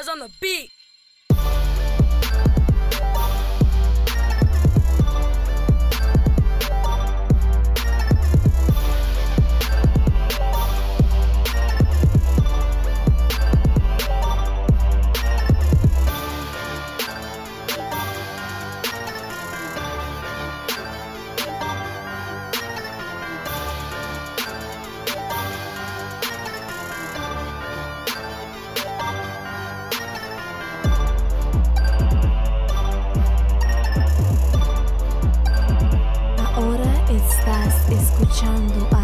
Styles on the beat. Escuchando a